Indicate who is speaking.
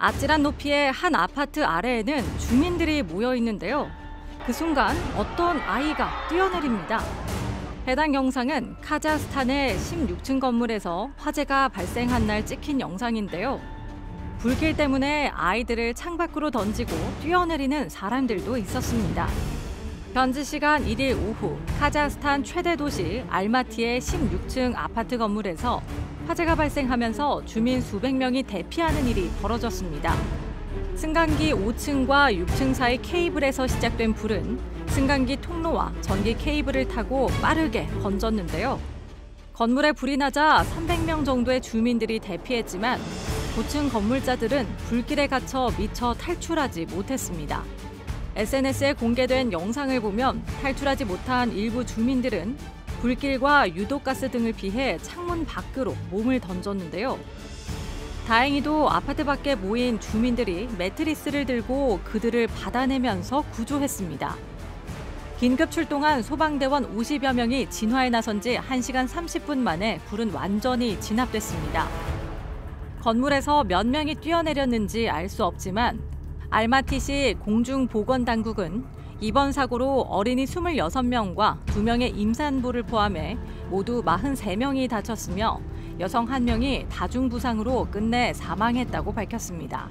Speaker 1: 아찔한 높이의 한 아파트 아래에는 주민들이 모여 있는데요. 그 순간 어떤 아이가 뛰어내립니다. 해당 영상은 카자흐스탄의 16층 건물에서 화재가 발생한 날 찍힌 영상인데요. 불길 때문에 아이들을 창밖으로 던지고 뛰어내리는 사람들도 있었습니다. 현지 시간 1일 오후 카자흐스탄 최대 도시 알마티의 16층 아파트 건물에서 화재가 발생하면서 주민 수백 명이 대피하는 일이 벌어졌습니다. 승강기 5층과 6층 사이 케이블에서 시작된 불은 승강기 통로와 전기 케이블을 타고 빠르게 번졌는데요. 건물에 불이 나자 300명 정도의 주민들이 대피했지만 고층 건물자들은 불길에 갇혀 미처 탈출하지 못했습니다. SNS에 공개된 영상을 보면 탈출하지 못한 일부 주민들은 불길과 유독가스 등을 피해 창문 밖으로 몸을 던졌는데요. 다행히도 아파트 밖에 모인 주민들이 매트리스를 들고 그들을 받아내면서 구조했습니다. 긴급 출동한 소방대원 50여 명이 진화에 나선 지 1시간 30분 만에 불은 완전히 진압됐습니다. 건물에서 몇 명이 뛰어내렸는지 알 수 없지만 알마티시 공중보건당국은 이번 사고로 어린이 26명과 2명의 임산부를 포함해 모두 43명이 다쳤으며 여성 1명이 다중부상으로 끝내 사망했다고 밝혔습니다.